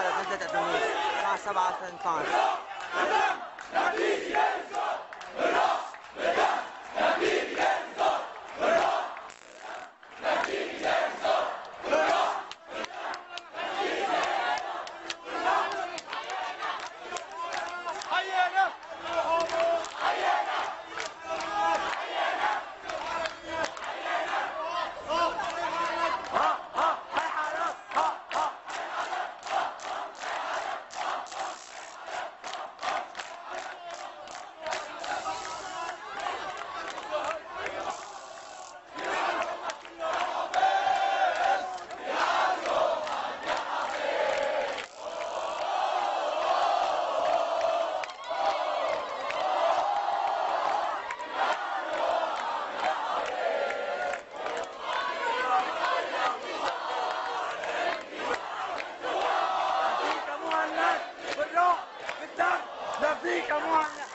نزلت تونس مع 7 12 Come on.